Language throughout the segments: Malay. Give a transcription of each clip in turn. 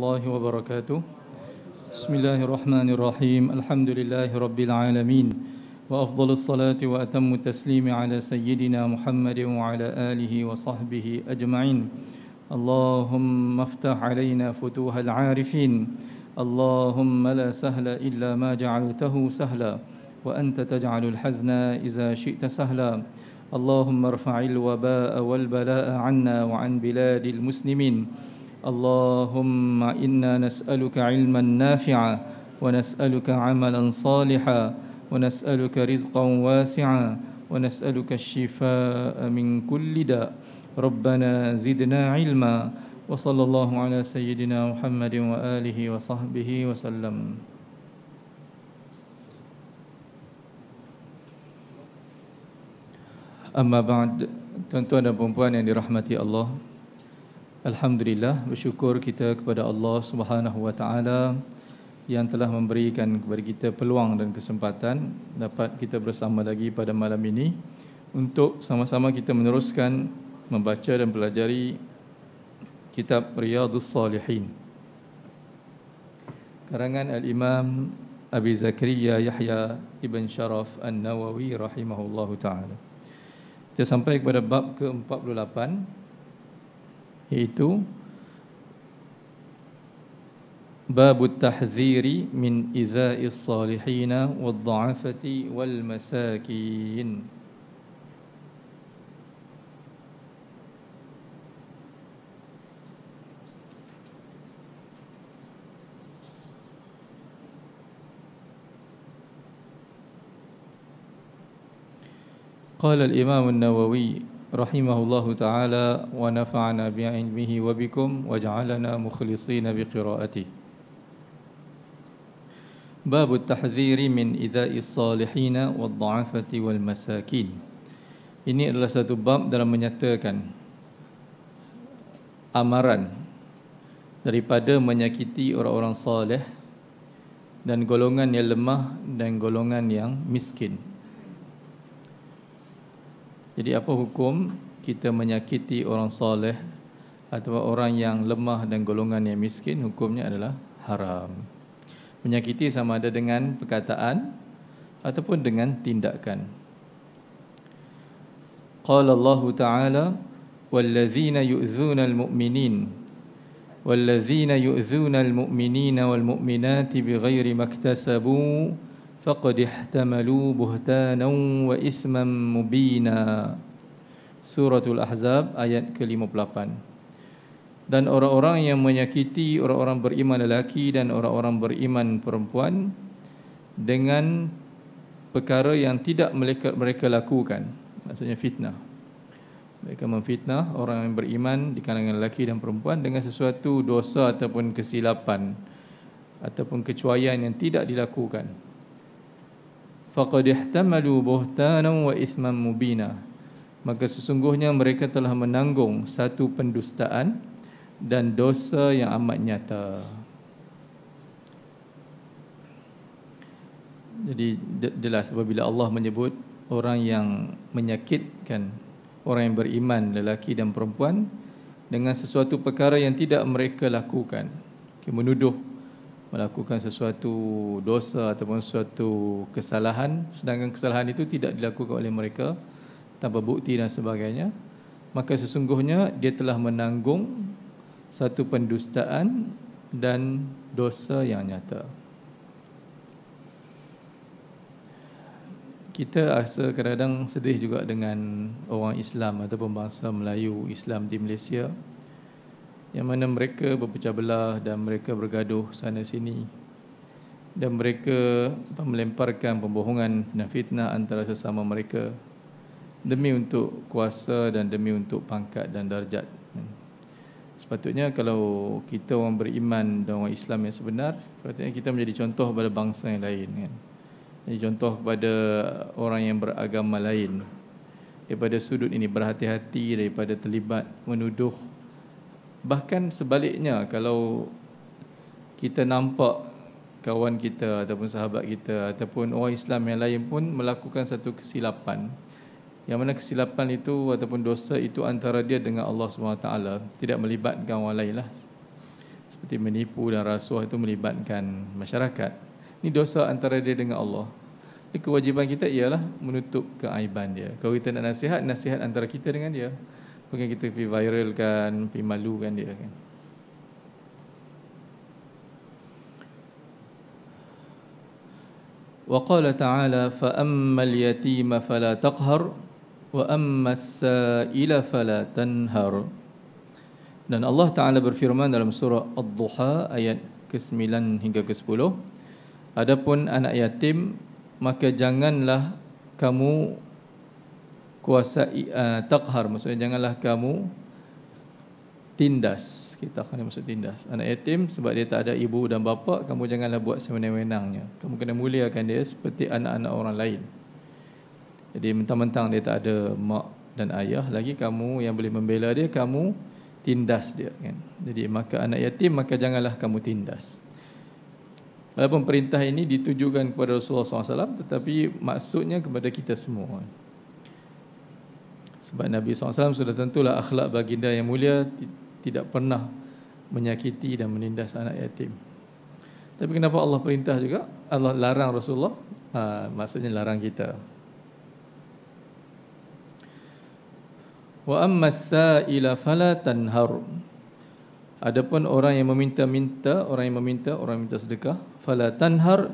الله وبركاته بسم الله الرحمن الرحيم الحمد لله رب العالمين وأفضل الصلاة وأتم التسليم على سيدنا محمد وعلى آله وصحبه أجمعين اللهم افتح علينا فتوح العارفين اللهم لا سهل إلا ما جعلته سهلا وأنت تجعل الحزن إذا شئت سهلا اللهم ارفع الوباء والبلاء عنا وعن بلاد المسلمين اللهم إنا نسألك علما نافعا ونسألك عملا صالحا ونسألك رزقا واسعا ونسألك الشفاء من كل داء. ربنا زدنا علما وصلى الله على سيدنا محمد وآله وصحبه وسلم. Amma ba'd Tuan-tuan dan perempuan yang dirahmati Allah. Alhamdulillah bersyukur kita kepada Allah Subhanahu wa taala yang telah memberikan kepada kita peluang dan kesempatan dapat kita bersama lagi pada malam ini untuk sama-sama kita meneruskan membaca dan pelajari kitab Riyadhus Salihin. Karangan Al-Imam Abi Zakaria Yahya Ibn Sharaf An-Nawawi rahimahullahu taala. Kita sampai kepada bab ke-48 yaitu باب التحذير من إذاء الصالحين والضعفة والمساكين قال الإمام النووي rahimahullahu taala wa nafa'ana bi ilmihi wa bikum wa ja'alana mukhlisina bi qiraatih. Bab at-tahdhiri min idha'is salihin wad dha'afati wal masakin. Ini adalah satu bab dalam menyatakan amaran daripada menyakiti orang-orang saleh dan golongan yang lemah dan golongan yang miskin. Jadi apa hukum kita menyakiti orang soleh atau orang yang lemah dan golongan yang miskin hukumnya adalah haram. Menyakiti sama ada dengan perkataan ataupun dengan tindakan. Qala Allah Ta'ala yu'zuna al-mu'minin wallazina yu'zuna al-mu'minina wal-mu'minati bighairi maktasabu faqad ihtamalu buhtanan wa isman mubina Suratul Ahzab ayat ke-58. Dan orang-orang yang menyakiti orang-orang beriman lelaki dan orang-orang beriman perempuan dengan perkara yang tidak mereka, mereka lakukan. Maksudnya fitnah. Mereka memfitnah orang yang beriman di kalangan lelaki dan perempuan dengan sesuatu dosa ataupun kesilapan ataupun kecuaian yang tidak dilakukan faqad ihtamalu buhtanan wa ithman mubina. Maka sesungguhnya mereka telah menanggung satu pendustaan dan dosa yang amat nyata. Jadi jelas apabila Allah menyebut orang yang menyakitkan orang yang beriman lelaki dan perempuan dengan sesuatu perkara yang tidak mereka lakukan. Menuduh melakukan sesuatu dosa ataupun sesuatu kesalahan. Sedangkan kesalahan itu tidak dilakukan oleh mereka tanpa bukti dan sebagainya. Maka sesungguhnya dia telah menanggung satu pendustaan dan dosa yang nyata. Kita rasa kadang-kadang sedih juga dengan orang Islam ataupun bangsa Melayu Islam di Malaysia yang mana mereka berpecah belah dan mereka bergaduh sana sini. Dan mereka melemparkan pembohongan dan fitnah antara sesama mereka. Demi untuk kuasa dan demi untuk pangkat dan darjat. Sepatutnya kalau kita orang beriman dan orang Islam yang sebenar sepatutnya kita menjadi contoh kepada bangsa yang lain kan? Jadi contoh kepada orang yang beragama lain. Daripada sudut ini berhati-hati daripada terlibat menuduh Bahkan sebaliknya kalau kita nampak kawan kita ataupun sahabat kita ataupun orang Islam yang lain pun melakukan satu kesilapan yang mana kesilapan itu ataupun dosa itu antara dia dengan Allah SWT tidak melibatkan orang lain lah seperti menipu dan rasuah itu melibatkan masyarakat. Ini dosa antara dia dengan Allah. Kewajiban kita ialah menutup keaiban dia. Kalau kita nak nasihat, nasihat antara kita dengan dia. Bukan kita pergi viralkan, pergi malukan dia kan. وقال تعالى فأما اليتيم فلا تقهر وأما السائل فلا تنهر dan Allah Ta'ala berfirman dalam surah Ad-Duha ayat ke-9 hingga ke-10 Adapun anak yatim maka janganlah kamu kuasai uh, takhar maksudnya janganlah kamu tindas. Kita akan maksud tindas. Anak yatim sebab dia tak ada ibu dan bapa kamu janganlah buat sewenang-wenangnya. Kamu kena muliakan dia seperti anak-anak orang lain. Jadi mentang-mentang dia tak ada mak dan ayah lagi kamu yang boleh membela dia kamu tindas dia kan? Jadi maka anak yatim maka janganlah kamu tindas. Walaupun perintah ini ditujukan kepada Rasulullah SAW tetapi maksudnya kepada kita semua. Sebab Nabi SAW sudah tentulah akhlak baginda yang mulia tidak pernah menyakiti dan menindas anak yatim. Tapi kenapa Allah perintah juga? Allah larang Rasulullah? Ha, maksudnya larang kita. Wa amma sa'ila fala tanhar. Adapun orang yang meminta-minta, orang yang meminta, orang yang minta sedekah, fala tanhar,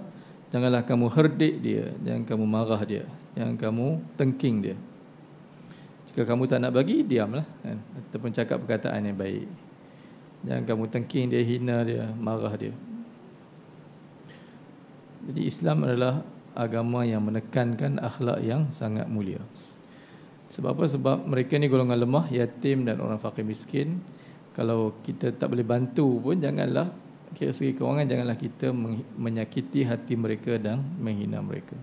janganlah kamu herdik dia, jangan kamu marah dia, jangan kamu tengking dia. Jika kamu tak nak bagi, diamlah kan? ataupun cakap perkataan yang baik. Jangan kamu tengking dia, hina dia, marah dia. Jadi Islam adalah agama yang menekankan akhlak yang sangat mulia. Sebab apa? Sebab mereka ni golongan lemah, yatim dan orang fakir miskin kalau kita tak boleh bantu pun janganlah kira segi kewangan janganlah kita menyakiti hati mereka dan menghina mereka.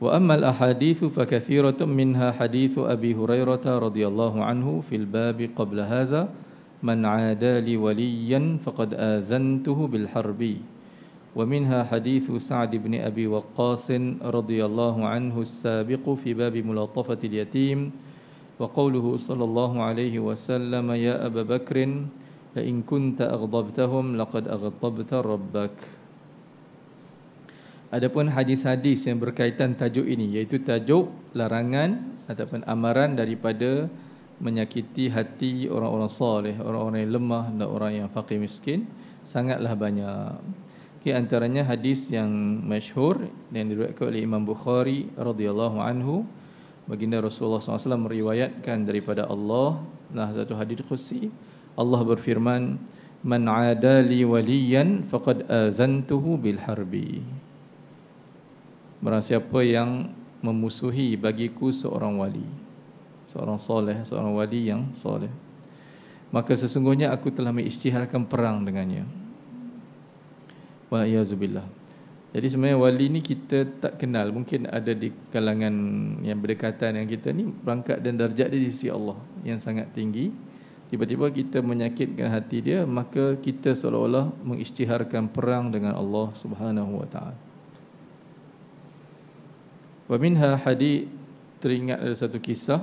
وأما الأحاديث فكثيرة منها حديث أبي هريرة رضي الله عنه في الباب قبل هذا من عادى لي وليا فقد آذنته بالحرب. ومنها حديث سعد بن أبي وقاص رضي الله عنه السابق في باب ملاطفة اليتيم وقوله صلى الله عليه وسلم يا أبا بكر لئن كنت أغضبتهم لقد أغضبت ربك. Adapun hadis-hadis yang berkaitan tajuk ini iaitu tajuk larangan ataupun amaran daripada menyakiti hati orang-orang soleh, orang-orang yang lemah dan orang yang fakir miskin sangatlah banyak. Okay, antaranya hadis yang masyhur yang diriwayatkan oleh Imam Bukhari radhiyallahu anhu baginda Rasulullah SAW meriwayatkan daripada Allah nah satu hadis kursi Allah berfirman man adali waliyan faqad azantuhu bil harbi Barang siapa yang memusuhi bagiku seorang wali seorang soleh seorang wali yang soleh maka sesungguhnya aku telah mengisytiharkan perang dengannya wa iyazubillah jadi sebenarnya wali ni kita tak kenal. Mungkin ada di kalangan yang berdekatan yang kita ni berangkat dan darjat dia di sisi Allah yang sangat tinggi. Tiba-tiba kita menyakitkan hati dia, maka kita seolah-olah mengisytiharkan perang dengan Allah Subhanahu wa taala. Wa minha hadis teringat ada satu kisah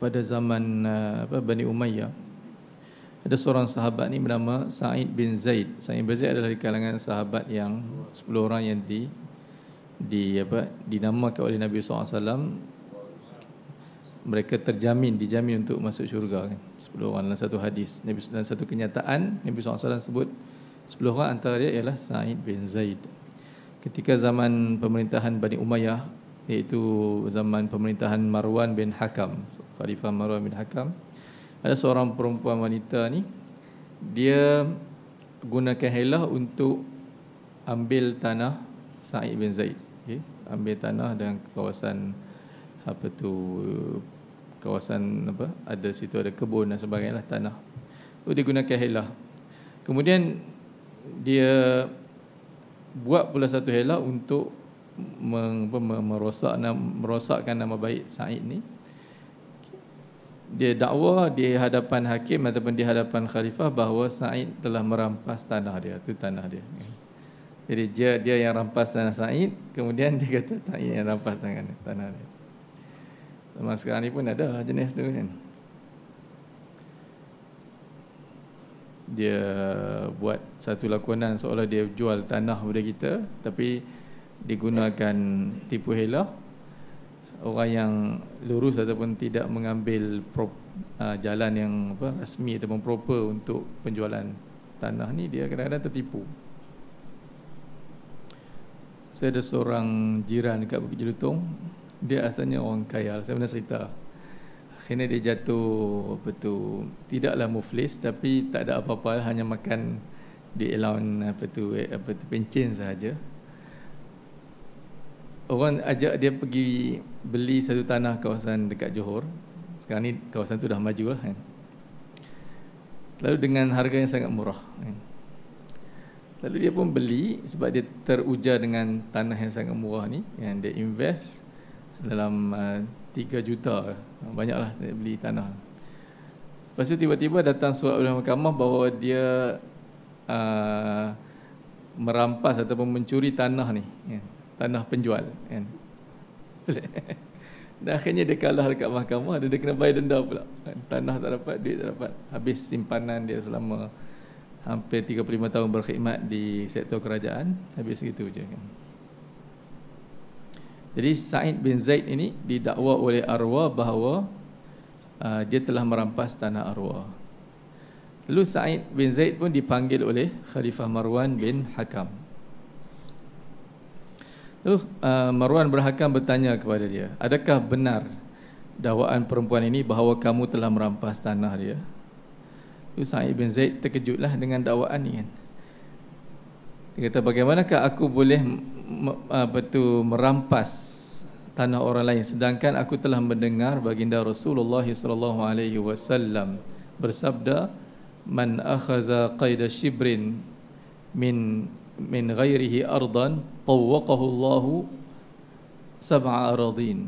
pada zaman uh, apa Bani Umayyah. Ada seorang sahabat ni bernama Sa'id bin Zaid. Sa'id bin Zaid adalah di kalangan sahabat yang 10 orang yang di di apa dinamakan oleh Nabi SAW mereka terjamin dijamin untuk masuk syurga kan. 10 orang dalam satu hadis. Nabi dalam satu kenyataan Nabi SAW sebut 10 orang antara dia ialah Sa'id bin Zaid ketika zaman pemerintahan Bani Umayyah iaitu zaman pemerintahan Marwan bin Hakam Khalifah Marwan bin Hakam ada seorang perempuan wanita ni dia gunakan helah untuk ambil tanah Sa'id bin Zaid okay? ambil tanah dan kawasan apa tu kawasan apa ada situ ada kebun dan sebagainya lah, tanah tu dia gunakan helah kemudian dia buat pula satu helah untuk merosak merosakkan nama baik Sa'id ni. Dia dakwa di hadapan hakim ataupun di hadapan khalifah bahawa Said telah merampas tanah dia. Itu tanah dia. Jadi dia dia yang rampas tanah Said kemudian dia kata Said yang rampas tanah tanah dia. Sama sekarang ni pun ada jenis tu kan dia buat satu lakonan seolah dia jual tanah kepada kita tapi digunakan tipu helah orang yang lurus ataupun tidak mengambil pro, uh, jalan yang apa rasmi ataupun proper untuk penjualan tanah ni dia kadang-kadang tertipu. Saya ada seorang jiran dekat Bukit Jelutong, dia asalnya orang kaya, saya pernah cerita. Akhirnya dia jatuh apa tu, tidaklah muflis tapi tak ada apa-apa hanya makan di allowance apa tu apa tu pencen sahaja orang ajak dia pergi beli satu tanah kawasan dekat Johor. Sekarang ni kawasan tu dah maju lah kan. Lalu dengan harga yang sangat murah. Kan. Lalu dia pun beli sebab dia teruja dengan tanah yang sangat murah ni. Yang dia invest dalam uh, 3 juta. Banyaklah dia beli tanah. Lepas tu tiba-tiba datang surat oleh mahkamah bahawa dia uh, merampas ataupun mencuri tanah ni. Kan tanah penjual kan. Dan akhirnya dia kalah dekat mahkamah dan dia kena bayar denda pula. Tanah tak dapat, duit tak dapat. Habis simpanan dia selama hampir 35 tahun berkhidmat di sektor kerajaan, habis gitu je kan. Jadi Said bin Zaid ini didakwa oleh arwah bahawa uh, dia telah merampas tanah arwah. Lalu Said bin Zaid pun dipanggil oleh Khalifah Marwan bin Hakam. Uh, Marwan berhakam bertanya kepada dia, adakah benar dakwaan perempuan ini bahawa kamu telah merampas tanah dia? Lalu Sa'id bin Zaid terkejutlah dengan dakwaan ini. Dia kata, bagaimanakah aku boleh apa tu, merampas tanah orang lain. Sedangkan aku telah mendengar baginda Rasulullah sallallahu alaihi wasallam bersabda man akhaza qaida shibrin min min ghairihi ardan tawwaqahu Allahu sab'a aradin.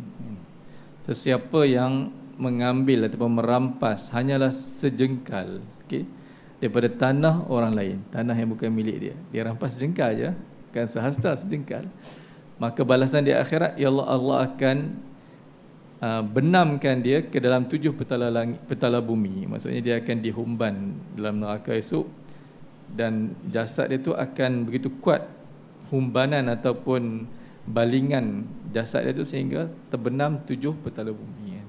Sesiapa yang mengambil ataupun merampas hanyalah sejengkal okey daripada tanah orang lain. Tanah yang bukan milik dia. Dia rampas sejengkal aja kan sehasta sejengkal maka balasan di akhirat ya Allah Allah akan uh, benamkan dia ke dalam tujuh petala langit petala bumi maksudnya dia akan dihumban dalam neraka esok dan jasad dia tu akan begitu kuat humbanan ataupun balingan jasad dia tu sehingga terbenam tujuh petala bumi kan.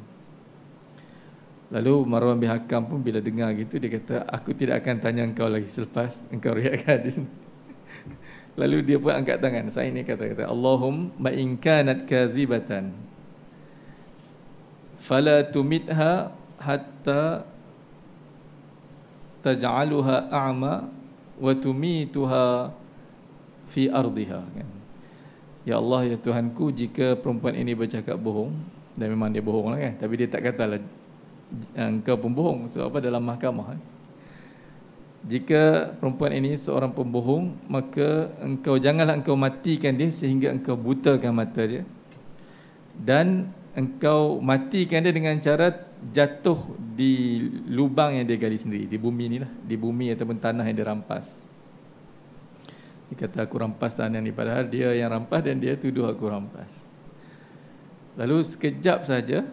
Lalu Marwan bin Hakam pun bila dengar gitu dia kata aku tidak akan tanya engkau lagi selepas engkau riakkan di sini. Lalu dia pun angkat tangan. Saya ini kata-kata Allahumma in kanat kazibatan fala tumitha hatta taj'aluha a'ma wa tumituha fi ardiha ya Allah ya Tuhanku jika perempuan ini bercakap bohong dan memang dia bohong lah kan tapi dia tak katalah engkau pembohong sebab apa dalam mahkamah kan? Jika perempuan ini seorang pembohong maka engkau janganlah engkau matikan dia sehingga engkau butakan mata dia. Dan engkau matikan dia dengan cara jatuh di lubang yang dia gali sendiri di bumi ni lah di bumi ataupun tanah yang dia rampas. Dia kata aku rampas tanah ni padahal dia yang rampas dan dia tuduh aku rampas. Lalu sekejap saja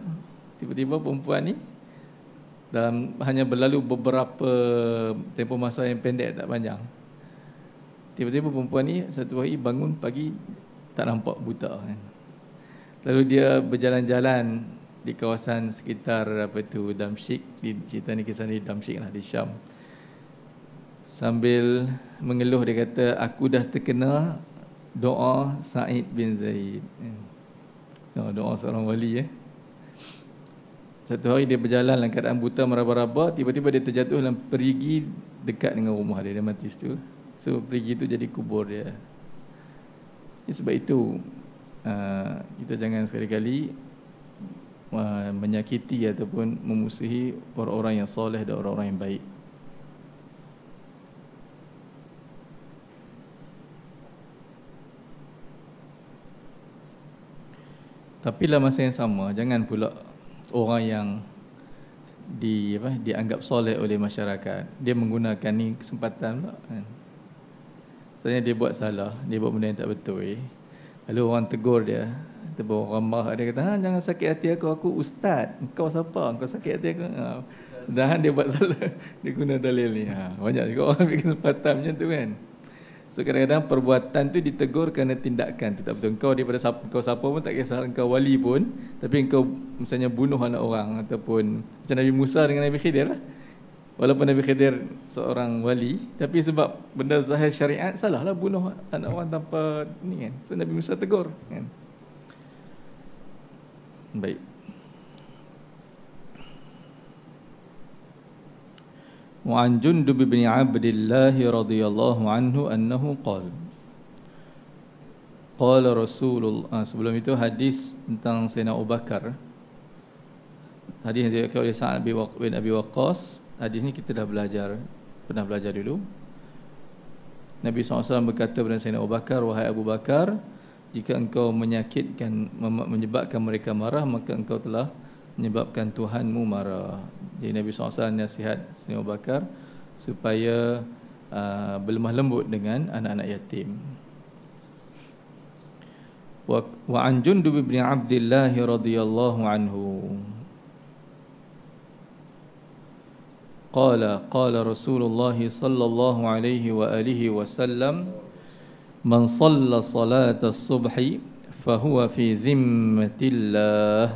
tiba-tiba perempuan ni dalam hanya berlalu beberapa tempoh masa yang pendek tak panjang. Tiba-tiba perempuan ni satu hari bangun pagi tak nampak buta kan. Lalu dia berjalan-jalan di kawasan sekitar apa tu Damsyik. Di cerita ni kisah ni Damsyik lah di Syam. Sambil mengeluh dia kata aku dah terkena doa Said bin Zaid. Doa, doa seorang wali eh satu hari dia berjalan dalam keadaan buta meraba-raba tiba-tiba dia terjatuh dalam perigi dekat dengan rumah dia dia mati situ so perigi itu jadi kubur dia ya, sebab itu uh, kita jangan sekali-kali menyakiti ataupun memusuhi orang-orang yang soleh dan orang-orang yang baik. Tapi dalam masa yang sama, jangan pula orang yang di apa dianggap soleh oleh masyarakat dia menggunakan ni kesempatan pula kan. Sebenarnya dia buat salah, dia buat benda yang tak betul. Eh. Lalu orang tegur dia, kita bawa ramah dia kata, ha, jangan sakit hati aku, aku ustaz. Engkau siapa? Engkau sakit hati aku. Ha. Dan dia buat salah. Dia guna dalil ni. Ha, banyak juga orang ambil kesempatan macam tu kan. So kadang-kadang perbuatan tu ditegur kerana tindakan. Tak betul. Kau daripada siapa, kau siapa pun tak kisah. Kau wali pun. Tapi kau misalnya bunuh anak orang. Ataupun macam Nabi Musa dengan Nabi Khidir lah. Walaupun Nabi Khidir seorang wali. Tapi sebab benda zahir syariat. Salah lah bunuh anak orang tanpa ni kan. So Nabi Musa tegur kan. Baik. وعن جندب بن عبد الله رضي الله عنه أنه قال قال رسول الله ah, sebelum itu hadis tentang Sayyidina Abu Bakar hadis yang diriwayatkan oleh Sa'ad bin Abi Waqqas hadis ni kita dah belajar pernah belajar dulu Nabi SAW berkata kepada Sayyidina Abu Bakar wahai Abu Bakar jika engkau menyakitkan menyebabkan mereka marah maka engkau telah menyebabkan Tuhanmu marah. Jadi Nabi SAW nasihat Sina Abu Bakar supaya uh, berlemah lembut dengan anak-anak yatim. Wa, wa an Jundub bin Abdullah radhiyallahu anhu. قال قال رسول الله صلى الله عليه وآله وسلم من صلى صلاة الصبح فهو في ذمة الله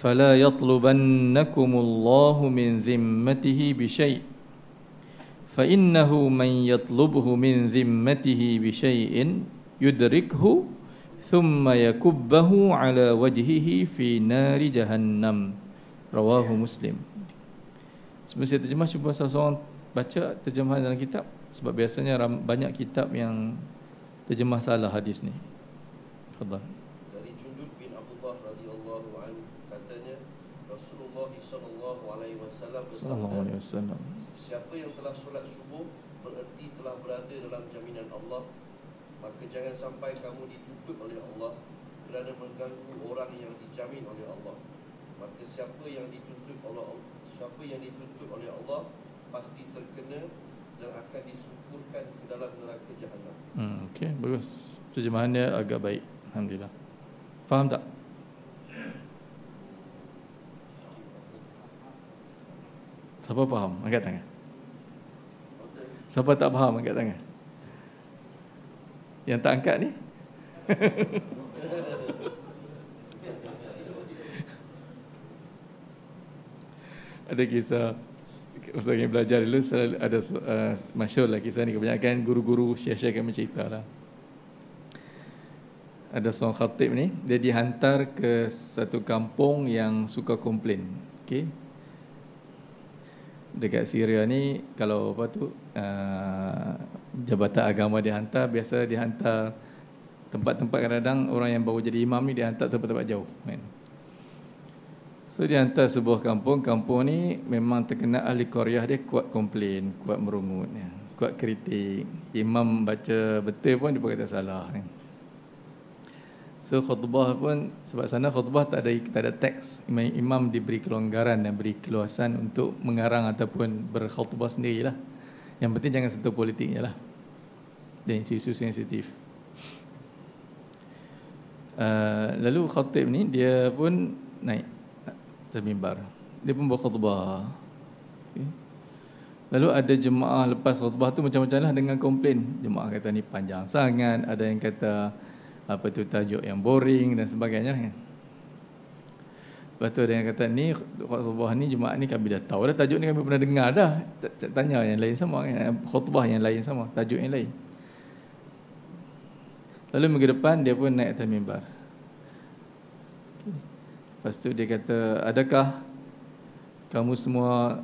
فلا يطلبنكم الله من ذمته بشيء فإنه من يطلبه من ذمته بشيء يدركه ثم يكبه على وجهه في نار جهنم رواه مسلم Sebelum saya terjemah cuba seorang baca terjemahan dalam kitab sebab biasanya banyak kitab yang terjemah salah hadis ni. Fadhal. Sallallahu alaihi wasallam. Siapa yang telah solat subuh bererti telah berada dalam jaminan Allah, maka jangan sampai kamu dituntut oleh Allah kerana mengganggu orang yang dijamin oleh Allah. Maka siapa yang dituntut oleh Allah, siapa yang dituntut oleh Allah pasti terkena dan akan disukurkan ke dalam neraka jahanam. Hmm, okey, bagus. Terjemahannya agak baik. Alhamdulillah. Faham tak? Siapa faham? Angkat tangan. Siapa tak faham? Angkat tangan. Yang tak angkat ni? ada kisah Ustaz yang belajar dulu ada uh, masyur lah kisah ni kebanyakan guru-guru syekh-syekh mencerita lah ada seorang khatib ni dia dihantar ke satu kampung yang suka komplain okay? Dekat Syria ni kalau apa tu uh, jabatan agama dihantar biasa dihantar tempat-tempat kadang-kadang orang yang baru jadi imam ni dihantar tempat-tempat jauh kan? So dihantar sebuah kampung. Kampung ni memang terkenal ahli Korea dia kuat komplain kuat merungut ya. kuat kritik. Imam baca betul pun dia kata salah kan So khutbah pun sebab sana khutbah tak ada tak ada teks. Imam, imam diberi kelonggaran dan beri keluasan untuk mengarang ataupun berkhutbah sendirilah. Yang penting jangan sentuh politiknya lah. Dan isu-isu sensitif. Uh, lalu khatib ni dia pun naik atas mimbar. Dia pun buat khutbah. Okay. Lalu ada jemaah lepas khutbah tu macam-macam lah dengan komplain. Jemaah kata ni panjang sangat. Ada yang kata apa tu tajuk yang boring dan sebagainya kan. Lepas tu yang kata ni khutbah ni jemaah ni kami dah tahu dah tajuk ni kami pernah dengar dah. Tanya yang lain sama kan. Khutbah yang lain sama, tajuk yang lain. Lalu minggu depan dia pun naik atas mimbar. Lepas tu dia kata, adakah kamu semua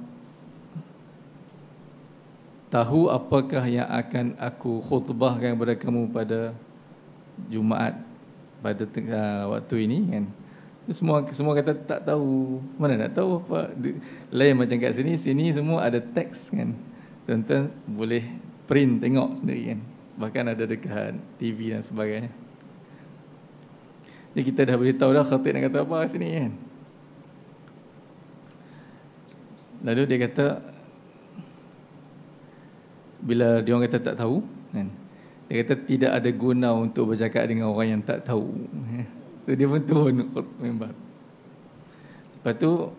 tahu apakah yang akan aku khutbahkan kepada kamu pada Jumaat pada uh, waktu ini kan? Semua semua kata tak tahu. Mana nak tahu apa? Lain macam kat sini sini semua ada teks kan? Tuan-tuan boleh print tengok sendiri kan? Bahkan ada dekat TV dan sebagainya. Jadi kita dah beritahu dah khatib nak kata apa sini kan? Lalu dia kata bila dia orang kata tak tahu kan dia kata tidak ada guna untuk bercakap dengan orang yang tak tahu. So dia pun turun member. Lepas tu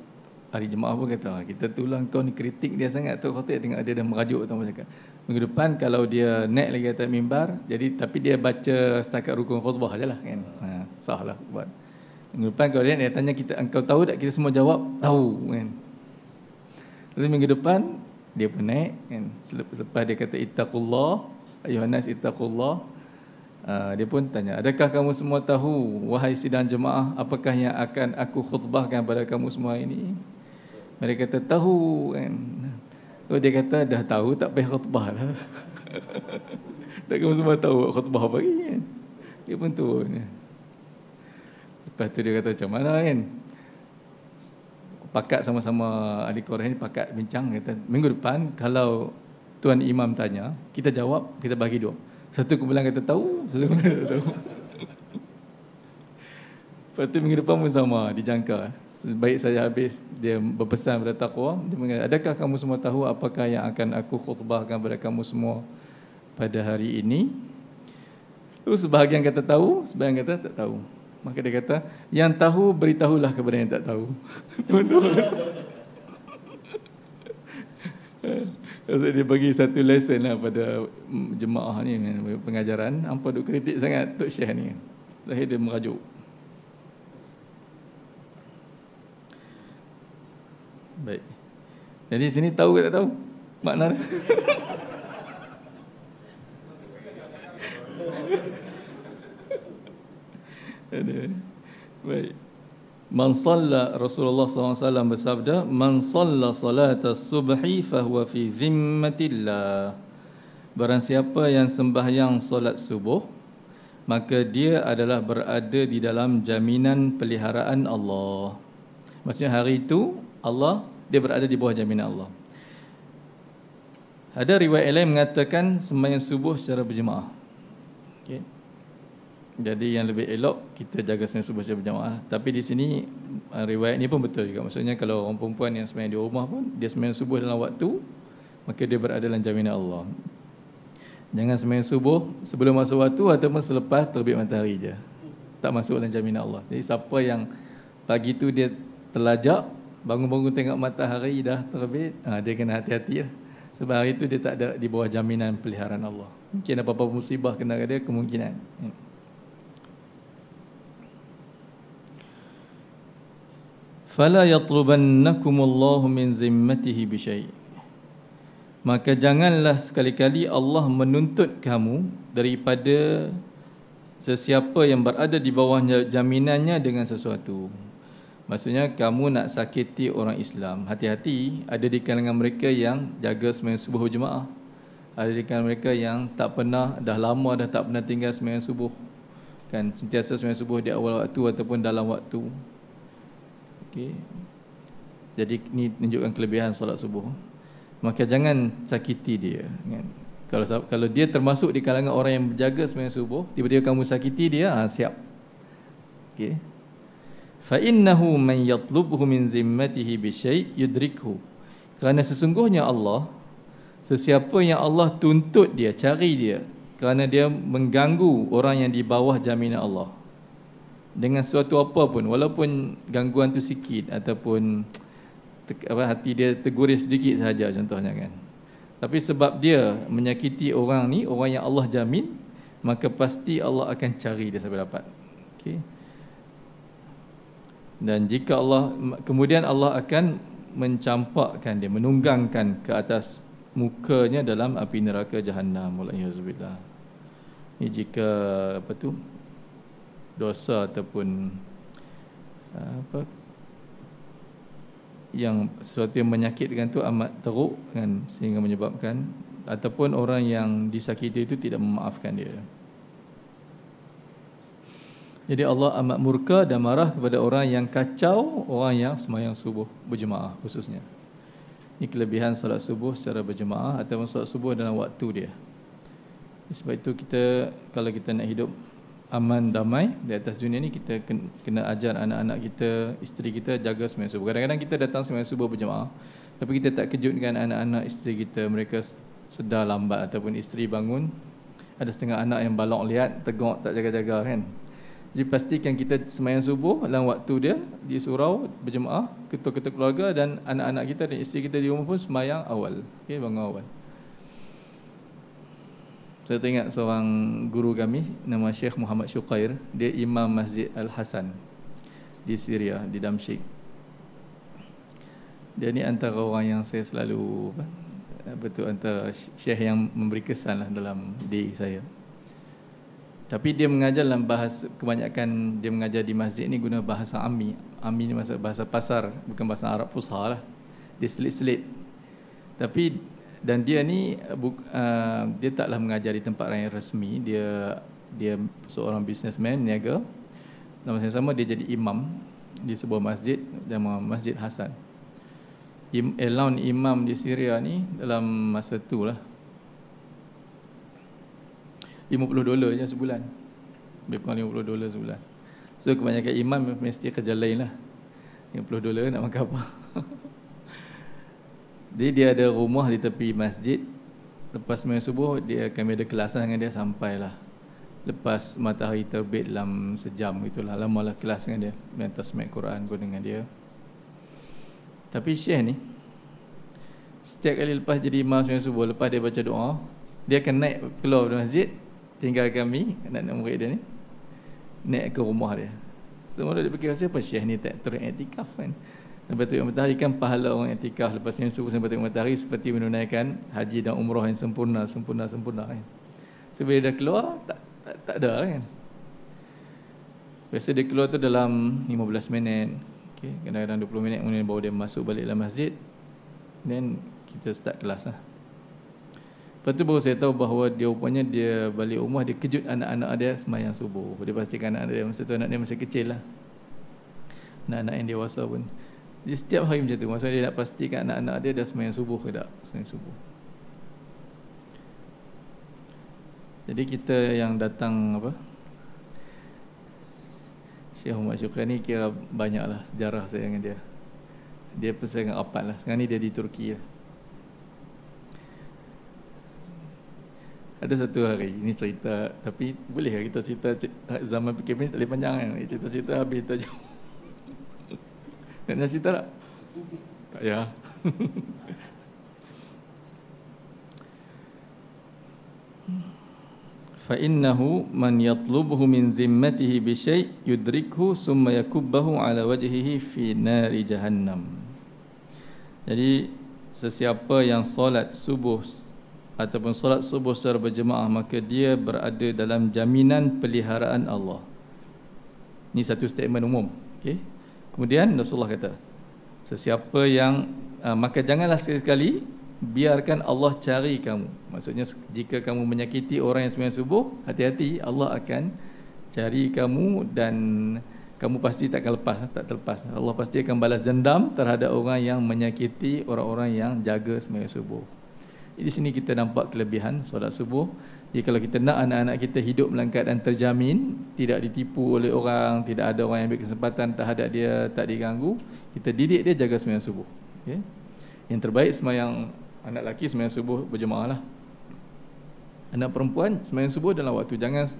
hari jemaah pun kata "Ah, kita tulang kau ni kritik dia sangat. Tu khatib tengok dia dah merajuk tu cakap minggu depan kalau dia naik lagi atas mimbar jadi tapi dia baca setakat rukun khutbah je lah kan? Ha, sah lah buat. Minggu depan kalau dia, dia tanya kita engkau tahu tak? Kita semua jawab tahu kan? Lalu minggu depan dia pun naik kan? Selepas dia kata ittaqullah ayuhan nas ittaqullah uh, dia pun tanya adakah kamu semua tahu wahai sidang jemaah apakah yang akan aku khutbahkan pada kamu semua ini mereka kata tahu kan Oh dia kata dah tahu tak payah khutbah lah. Dah kamu semua tahu khutbah apa lagi kan. Dia pun turun kan. Lepas tu dia kata macam mana kan. Pakat sama-sama ahli Quran ni pakat bincang kata minggu depan kalau tuan imam tanya kita jawab kita bagi dua. Satu kumpulan kata tahu, satu kumpulan kata tahu. Lepas tu minggu depan pun sama dijangka. Sebaik saya habis dia berpesan pada taqwa dia mengatakan adakah kamu semua tahu apakah yang akan aku khutbahkan kepada kamu semua pada hari ini Lalu sebahagian kata tahu sebahagian kata tak tahu maka dia kata yang tahu beritahulah kepada yang tak tahu Maksud dia bagi satu lesson lah pada jemaah ni pengajaran Apa duk kritik sangat Tok Syekh ni Lahir dia merajuk Baik. Jadi sini tahu ke tak tahu makna dia? Ada. Baik. Man salla Rasulullah SAW bersabda, Man salla salata subhi fahuwa fi zimmatillah. Barang siapa yang sembahyang solat subuh, maka dia adalah berada di dalam jaminan peliharaan Allah. Maksudnya hari itu Allah dia berada di bawah jaminan Allah. Ada riwayat lain mengatakan sembahyang subuh secara berjemaah. Okay. Jadi yang lebih elok kita jaga sembahyang subuh secara berjemaah. Tapi di sini uh, riwayat ini pun betul juga. Maksudnya kalau orang perempuan yang sembahyang di rumah pun dia sembahyang subuh dalam waktu maka dia berada dalam jaminan Allah. Jangan sembahyang subuh sebelum masuk waktu ataupun selepas terbit matahari je. Tak masuk dalam jaminan Allah. Jadi siapa yang pagi tu dia terlajak bangun-bangun tengok matahari dah terbit, ha, dia kena hati-hati lah. Sebab hari itu dia tak ada di bawah jaminan peliharaan Allah. Mungkin apa-apa musibah kena ke dia, kemungkinan. Hmm. Fala yatlubannakumullahu min zimmatihi bisyai' Maka janganlah sekali-kali Allah menuntut kamu daripada sesiapa yang berada di bawah jaminannya dengan sesuatu. Maksudnya kamu nak sakiti orang Islam. Hati-hati ada di kalangan mereka yang jaga sembahyang subuh berjemaah. Ada di kalangan mereka yang tak pernah dah lama dah tak pernah tinggal sembahyang subuh. Kan sentiasa sembahyang subuh di awal waktu ataupun dalam waktu. Okey. Jadi ini menunjukkan kelebihan solat subuh. Maka jangan sakiti dia kan. Kalau kalau dia termasuk di kalangan orang yang berjaga sembahyang subuh, tiba-tiba kamu sakiti dia, ha, siap. Okey fa innahu man yatlubhu min zimmatihi bi syai' yudrikhu kerana sesungguhnya Allah sesiapa yang Allah tuntut dia cari dia kerana dia mengganggu orang yang di bawah jaminan Allah dengan sesuatu apa pun walaupun gangguan tu sikit ataupun apa hati dia terguris sedikit saja contohnya kan. Tapi sebab dia menyakiti orang ni orang yang Allah jamin maka pasti Allah akan cari dia sampai dapat. Okey. Dan jika Allah kemudian Allah akan mencampakkan dia menunggangkan ke atas mukanya dalam api neraka jahanam walaiyazubillah ini jika apa tu dosa ataupun uh, apa yang sesuatu yang menyakitkan tu amat teruk kan sehingga menyebabkan ataupun orang yang disakiti itu tidak memaafkan dia jadi Allah amat murka dan marah kepada orang yang kacau orang yang semayang subuh berjemaah khususnya. Ini kelebihan solat subuh secara berjemaah atau solat subuh dalam waktu dia. Sebab itu kita kalau kita nak hidup aman damai di atas dunia ni kita kena ajar anak-anak kita, isteri kita jaga semayang subuh. Kadang-kadang kita datang semayang subuh berjemaah tapi kita tak kejutkan anak-anak isteri kita mereka sedar lambat ataupun isteri bangun ada setengah anak yang balok lihat tegak tak jaga-jaga kan Jadi pastikan kita semayang subuh dalam waktu dia di surau berjemaah, ketua-ketua keluarga dan anak-anak kita dan isteri kita di rumah pun semayang awal. Okey, bangun awal. Saya teringat seorang guru kami nama Syekh Muhammad Syuqair, dia imam Masjid Al-Hasan di Syria, di Damsyik. Dia ni antara orang yang saya selalu betul antara syekh yang memberi kesan lah dalam diri saya. Tapi dia mengajar dalam bahasa kebanyakan dia mengajar di masjid ni guna bahasa Ami. Ami ni bahasa bahasa pasar, bukan bahasa Arab Fusha lah. Dia selit-selit. Tapi dan dia ni uh, dia taklah mengajar di tempat yang resmi, dia dia seorang businessman niaga. Dalam masa yang sama dia jadi imam di sebuah masjid nama Masjid Hasan. Im, allowance imam di Syria ni dalam masa tu lah. 50 dolar je sebulan. Lebih kurang 50 dolar sebulan. So kebanyakan imam mesti kerja lain lah. 50 dolar nak makan apa Jadi dia ada rumah di tepi masjid. Lepas sembahyang subuh dia akan ada kelas dengan dia sampailah. Lepas matahari terbit dalam sejam itulah Lama lah kelas dengan dia. Dan tasmik Quran pun dengan dia. Tapi Syekh ni Setiap kali lepas jadi imam sembahyang subuh Lepas dia baca doa Dia akan naik keluar dari masjid tinggal kami anak-anak murid dia ni naik ke rumah dia. Semua dia fikir siapa syekh ni tak turun etikaf kan sampai tengok matahari kan pahala orang etikaf lepas ni subuh sampai tengok matahari seperti menunaikan haji dan umrah yang sempurna sempurna sempurna kan so bila dia keluar tak, tak, tak ada kan biasa dia keluar tu dalam 15 minit okay. kadang-kadang 20 minit kemudian baru dia masuk balik dalam masjid then kita start kelas lah Lepas tu baru saya tahu bahawa dia rupanya dia balik rumah dia kejut anak-anak dia semayang subuh. Dia pastikan anak dia masa tu anak dia masih kecil lah. Anak-anak yang dewasa pun. Jadi setiap hari macam tu. Maksudnya dia nak pastikan anak-anak dia dah semayang subuh ke tak? Semayang subuh. Jadi kita yang datang apa? Syekh Muhammad Syukran ni kira banyak lah sejarah saya dengan dia. Dia pun sangat apat lah. Sekarang ni dia di Turki lah. Ada satu hari ini cerita tapi boleh ke kita cerita zaman PKP ni tak boleh panjang kan. Cerita-cerita habis jom. Nak cerita tak? Tak ya. fa innahu man yatlubuhu min zimmatihi bi syai' yudrikhu summa yakubbahu ala wajhihi fi nari jahannam. Jadi sesiapa yang solat subuh ataupun solat subuh secara berjemaah maka dia berada dalam jaminan peliharaan Allah. Ini satu statement umum. Okay. Kemudian Rasulullah kata, sesiapa yang uh, maka janganlah sekali-kali biarkan Allah cari kamu. Maksudnya jika kamu menyakiti orang yang sembahyang subuh, hati-hati Allah akan cari kamu dan kamu pasti tak akan lepas, tak terlepas. Allah pasti akan balas dendam terhadap orang yang menyakiti orang-orang yang jaga sembahyang subuh. Di sini kita nampak kelebihan solat subuh. Jadi kalau kita nak anak-anak kita hidup dalam keadaan terjamin, tidak ditipu oleh orang, tidak ada orang yang ambil kesempatan terhadap dia, tak diganggu, kita didik dia jaga sembahyang subuh. Okay? Yang terbaik sembahyang anak lelaki sembahyang subuh berjemaah lah. Anak perempuan sembahyang subuh dalam waktu. Jangan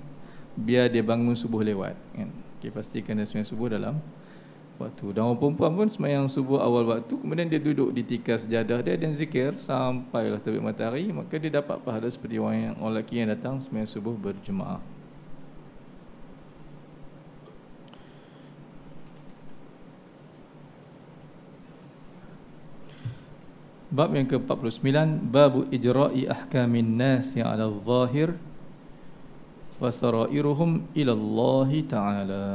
biar dia bangun subuh lewat. Kan? Okay, pastikan dia sembahyang subuh dalam waktu. Dan orang perempuan pun semayang subuh awal waktu, kemudian dia duduk di tikar sejadah dia dan zikir sampailah terbit matahari, maka dia dapat pahala seperti orang yang orang lelaki yang datang semayang subuh berjemaah. Bab yang ke-49 Babu ijra'i ahkamin nas yang ala zahir wa sarairuhum ila Allah Ta'ala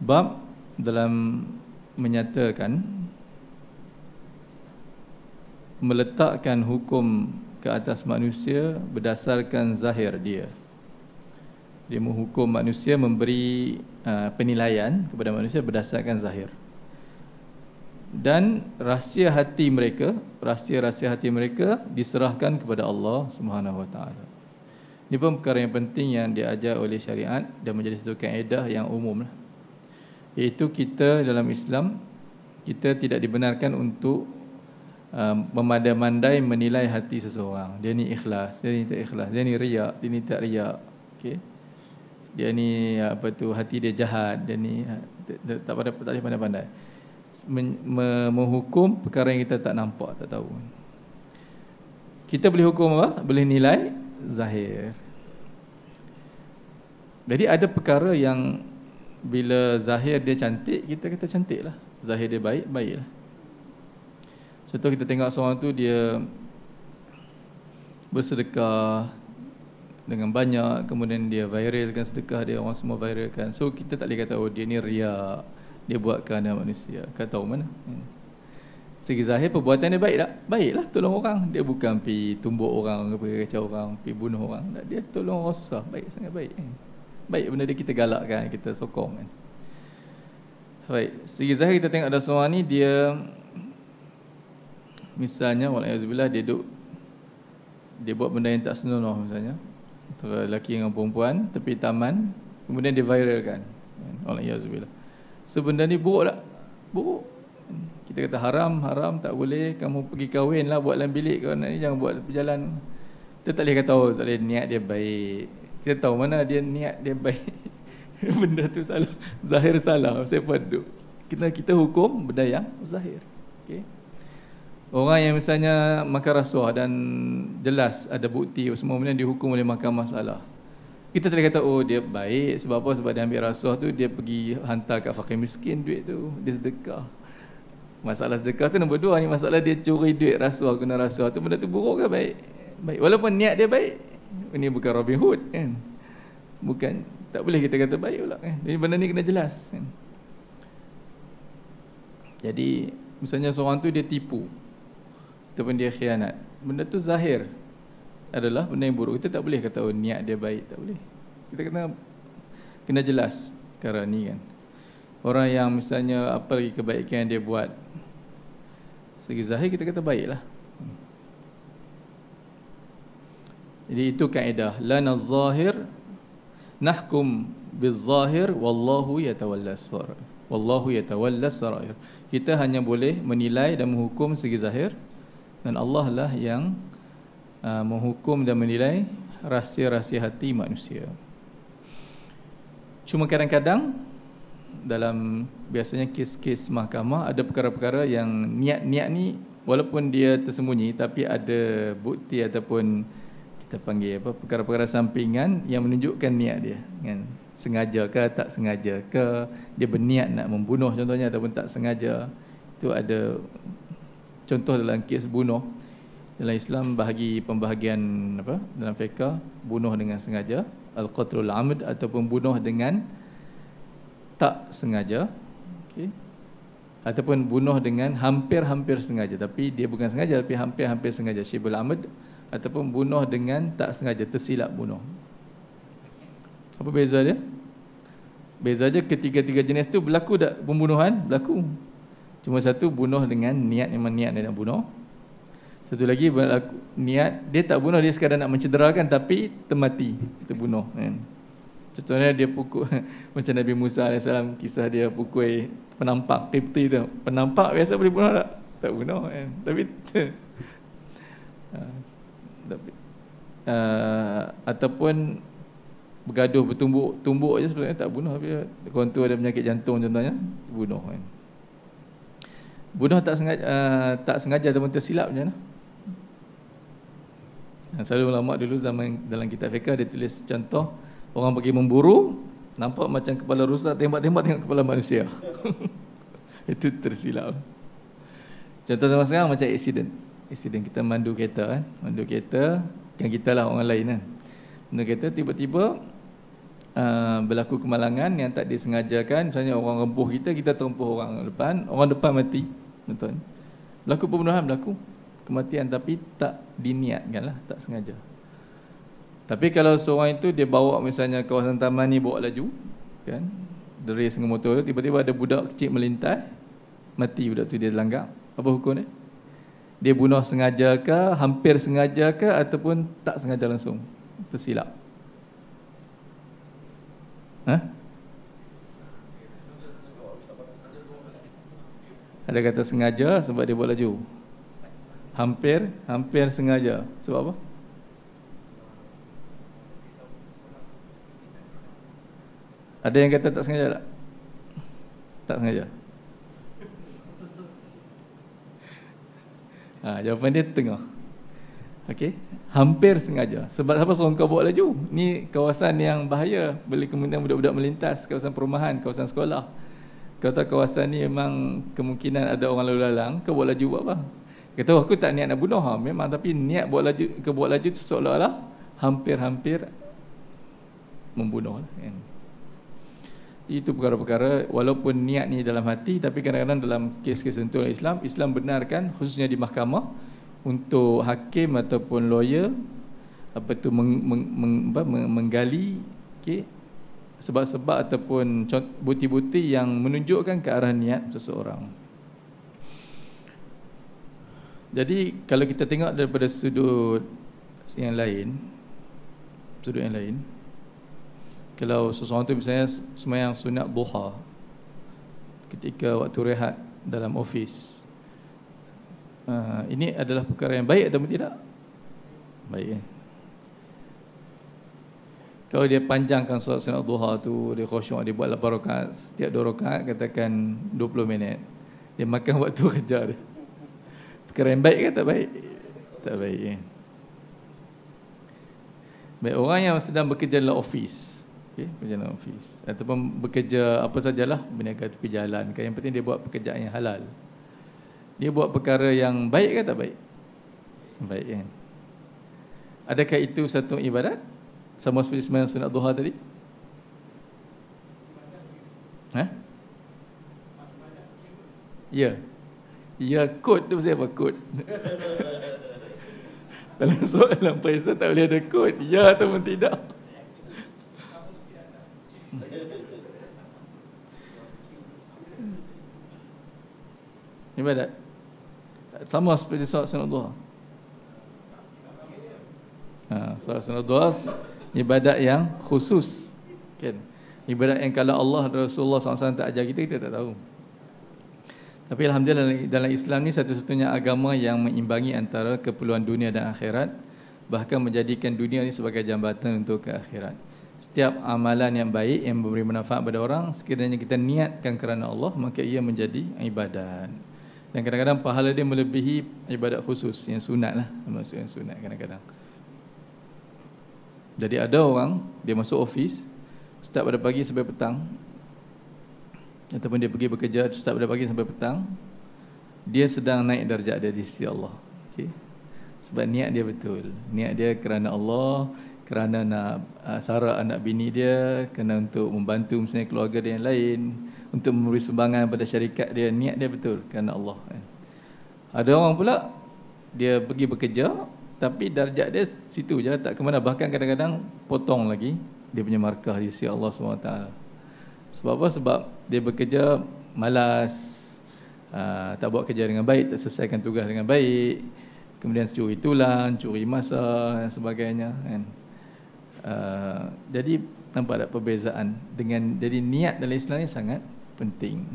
bab dalam menyatakan meletakkan hukum ke atas manusia berdasarkan zahir dia. Dia menghukum manusia memberi uh, penilaian kepada manusia berdasarkan zahir. Dan rahsia hati mereka, rahsia-rahsia hati mereka diserahkan kepada Allah Subhanahu Wa Taala. Ini pun perkara yang penting yang diajar oleh syariat dan menjadi satu kaedah yang umum lah iaitu kita dalam Islam kita tidak dibenarkan untuk um, memandai-mandai menilai hati seseorang. Dia ni ikhlas dia ni tak ikhlas dia ni riak dia ni tak riak. Okey. Dia ni apa tu hati dia jahat dia ni ha, tak pada tak boleh pandai-pandai. Menghukum perkara yang kita tak nampak tak tahu. Kita boleh hukum apa? Boleh nilai? Zahir. Jadi ada perkara yang bila zahir dia cantik kita kata cantik lah zahir dia baik baik lah contoh kita tengok seorang tu dia bersedekah dengan banyak kemudian dia viralkan sedekah dia orang semua viralkan. So kita tak boleh kata oh dia ni riak dia buat kerana manusia. Kata tahu mana? Hmm. segi zahir perbuatan dia baik tak? Baiklah tolong orang. Dia bukan pi tumbuk orang ke kacau orang pi bunuh orang. Dia tolong orang susah. Baik sangat baik. Hmm. Baik benda dia kita galakkan kita sokong kan. Baik segi zahir kita tengok ada seorang ni dia misalnya walaikumsalam dia duduk dia buat benda yang tak senonoh misalnya. Antara lelaki dengan perempuan tepi taman kemudian dia viralkan Allah yazubillah sebenarnya ni buruk tak buruk. Kita kata haram haram tak boleh kamu pergi kahwin lah buat dalam bilik kau ni jangan buat berjalan kita tak boleh kata oh tak boleh niat dia baik kita tahu mana dia niat dia baik benda tu salah zahir salah siapa duduk kita kita hukum benda yang zahir okey Orang yang misalnya makan rasuah dan jelas ada bukti semua benda dihukum oleh mahkamah salah. Kita tak kata oh dia baik sebab apa sebab dia ambil rasuah tu dia pergi hantar kat fakir miskin duit tu dia sedekah. Masalah sedekah tu nombor dua ni masalah dia curi duit rasuah guna rasuah tu benda tu buruk ke baik? Baik walaupun niat dia baik. Ini bukan Robin Hood kan. Bukan tak boleh kita kata baik pula kan. Jadi benda ni kena jelas kan. Jadi misalnya seorang tu dia tipu ataupun dia khianat benda tu zahir adalah benda yang buruk kita tak boleh kata oh niat dia baik tak boleh kita kena kena jelas perkara ni kan orang yang misalnya apa lagi kebaikan yang dia buat segi zahir kita kata baiklah jadi itu kaedah lana zahir nahkum bizahir wallahu yatawalla sarair wallahu yatawalla sarair kita hanya boleh menilai dan menghukum segi zahir dan Allah lah yang uh, menghukum dan menilai rahsia-rahsia hati manusia. Cuma kadang-kadang dalam biasanya kes-kes mahkamah ada perkara-perkara yang niat-niat ni walaupun dia tersembunyi tapi ada bukti ataupun kita panggil apa perkara-perkara sampingan yang menunjukkan niat dia kan? Sengaja ke tak sengaja ke? Dia berniat nak membunuh contohnya ataupun tak sengaja. Itu ada contoh dalam kes bunuh. Dalam Islam bahagi pembahagian apa dalam fiqh bunuh dengan sengaja. Al-qatlul amd ataupun bunuh dengan tak sengaja. Okey. Ataupun bunuh dengan hampir-hampir sengaja. Tapi dia bukan sengaja tapi hampir-hampir sengaja. Syibul amd ataupun bunuh dengan tak sengaja tersilap bunuh apa beza dia beza je ketiga-tiga jenis tu berlaku tak pembunuhan berlaku Cuma satu bunuh dengan niat memang niat dia nak bunuh. Satu lagi niat dia tak bunuh dia sekadar nak mencederakan tapi termati kita bunuh kan. Contohnya dia pukul macam Nabi Musa AS kisah dia pukul penampak Qibti tu. Penampak biasa boleh bunuh tak? Tak bunuh kan. Tapi tapi uh, ataupun bergaduh bertumbuk tumbuk aja sebenarnya tak bunuh tapi kontur ada penyakit jantung contohnya bunuh kan. Bunuh tak sengaja uh, tak sengaja ataupun tersilap macam mana? Selalu ulama dulu zaman dalam kitab fiqh dia tulis contoh orang pergi memburu nampak macam kepala rusa tembak-tembak tengok kepala manusia. Itu tersilap. Contoh sama sekarang macam accident. Accident kita mandu kereta kan. Mandu kereta kan kita lah orang lain kan. Mandu kereta tiba-tiba uh, berlaku kemalangan yang tak disengajakan. Misalnya orang rempuh kita, kita terempuh orang depan. Orang depan mati tuan Berlaku pembunuhan, berlaku kematian tapi tak diniatkan lah, tak sengaja. Tapi kalau seorang itu dia bawa misalnya kawasan taman ni bawa laju, kan, deri dengan motor tu, tiba-tiba ada budak kecil melintas, mati budak tu dia langgar. Apa hukum dia? Dia bunuh sengaja ke, hampir sengaja ke ataupun tak sengaja langsung? Tersilap. Hah? Ada kata sengaja sebab dia buat laju. Hampir, hampir sengaja. Sebab apa? Ada yang kata tak sengaja tak? Tak sengaja. Ha, jawapan dia tengah. Okey, hampir sengaja. Sebab apa suruh kau bawa laju? Ni kawasan yang bahaya. Boleh kemudian budak-budak melintas kawasan perumahan, kawasan sekolah. Kau tahu kawasan ni memang kemungkinan ada orang lalu lalang, kau bawa laju buat apa? Kata aku tak niat nak bunuh ha. memang tapi niat buat laju ke buat laju seolah-olah hampir-hampir membunuh lah, kan. Itu perkara-perkara walaupun niat ni dalam hati tapi kadang-kadang dalam kes-kes tertentu Islam Islam benarkan khususnya di mahkamah untuk hakim ataupun lawyer apa tu meng, meng, meng, apa, menggali okey sebab-sebab ataupun bukti-bukti yang menunjukkan ke arah niat seseorang. Jadi kalau kita tengok daripada sudut yang lain sudut yang lain kalau seseorang tu misalnya semayang sunat duha ketika waktu rehat dalam ofis uh, ini adalah perkara yang baik atau tidak baik eh? kalau dia panjangkan solat sunat duha tu dia khusyuk dia buat 8 rakaat setiap 2 rakaat katakan 20 minit dia makan waktu kerja dia perkara yang baik ke tak baik tak baik eh? baik orang yang sedang bekerja dalam ofis okay, bekerja dalam ofis ataupun bekerja apa sajalah berniaga tepi jalan kan yang penting dia buat pekerjaan yang halal. Dia buat perkara yang baik ke tak baik? Baik kan? Adakah itu satu ibadat? Sama seperti sembahyang sunat duha tadi? Ha ya. Ya kod tu saya apa? Kod dalam soalan Faisal tak boleh ada kod ya ataupun tidak ibadat. Sama seperti solat sunat duha. Ha, solat sunat duha ibadat yang khusus. Kan? Ibadat yang kalau Allah Rasulullah SAW tak ajar kita kita tak tahu. Tapi Alhamdulillah dalam Islam ni satu-satunya agama yang mengimbangi antara keperluan dunia dan akhirat bahkan menjadikan dunia ni sebagai jambatan untuk ke akhirat. Setiap amalan yang baik yang memberi manfaat pada orang sekiranya kita niatkan kerana Allah maka ia menjadi ibadat dan kadang-kadang pahala dia melebihi ibadat khusus yang sunat lah. Maksud yang sunat kadang-kadang. Jadi ada orang Dia masuk ofis Start pada pagi sampai petang Ataupun dia pergi bekerja Start pada pagi sampai petang Dia sedang naik darjah dia di sisi Allah. Okay? Sebab niat dia betul. Niat dia kerana Allah Kerana nak uh, sarak anak bini dia Kerana untuk membantu misalnya keluarga dia yang lain untuk memberi sumbangan pada syarikat dia niat dia betul kerana Allah kan. Ada orang pula dia pergi bekerja tapi darjat dia situ je tak ke mana bahkan kadang-kadang potong lagi dia punya markah di sisi Allah SWT. Sebab apa? Sebab dia bekerja malas uh, tak buat kerja dengan baik, tak selesaikan tugas dengan baik. Kemudian curi tulang, curi masa dan sebagainya kan. Uh, jadi nampak tak perbezaan dengan jadi niat dalam Islam ni sangat penting.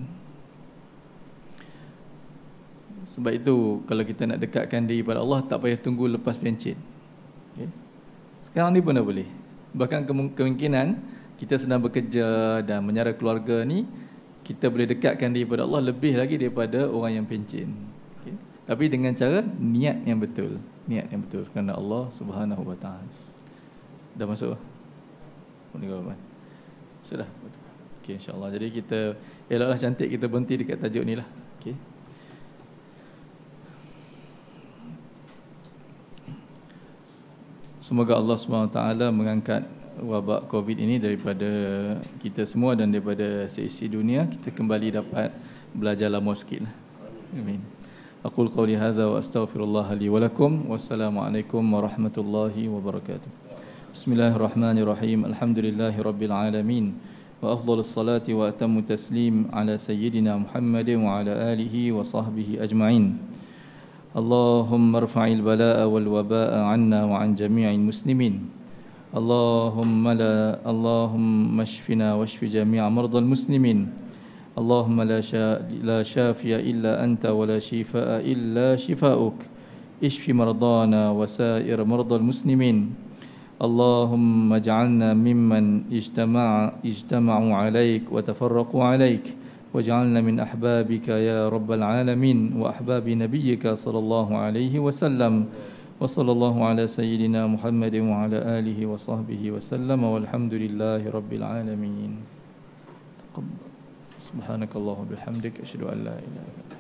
Sebab itu kalau kita nak dekatkan diri pada Allah tak payah tunggu lepas pencet. Okay. Sekarang ni pun dah boleh. Bahkan kemungkinan kita sedang bekerja dan menyara keluarga ni kita boleh dekatkan diri pada Allah lebih lagi daripada orang yang pencet. Okay. Tapi dengan cara niat yang betul. Niat yang betul kerana Allah Subhanahu Wa Taala. Dah masuk? Sudah. Okey insya-Allah. Jadi kita eloklah cantik kita berhenti dekat tajuk ni lah. Okey. Semoga Allah SWT mengangkat wabak COVID ini daripada kita semua dan daripada seisi dunia. Kita kembali dapat belajar lama sikit lah. Amin. Aqul qawli hadha wa astaghfirullah li wa lakum. Wassalamualaikum warahmatullahi wabarakatuh. Bismillahirrahmanirrahim. Alhamdulillahi rabbil alamin. وأفضل الصلاة وأتم التسليم على سيدنا محمد وعلى آله وصحبه أجمعين. اللهم ارفع البلاء والوباء عنا وعن جميع المسلمين. اللهم لا اللهم اشفنا واشف جميع مرضى المسلمين. اللهم لا شا لا شافي إلا أنت ولا شفاء إلا شفاؤك. اشف مرضانا وسائر مرضى المسلمين. اللهم اجعلنا ممن اجتمع اجتمعوا عليك وتفرقوا عليك واجعلنا من أحبابك يا رب العالمين وأحباب نبيك صلى الله عليه وسلم وصلى الله على سيدنا محمد وعلى آله وصحبه وسلم والحمد لله رب العالمين. سبحانك اللهم وبحمدك أشهد أن لا إله إلا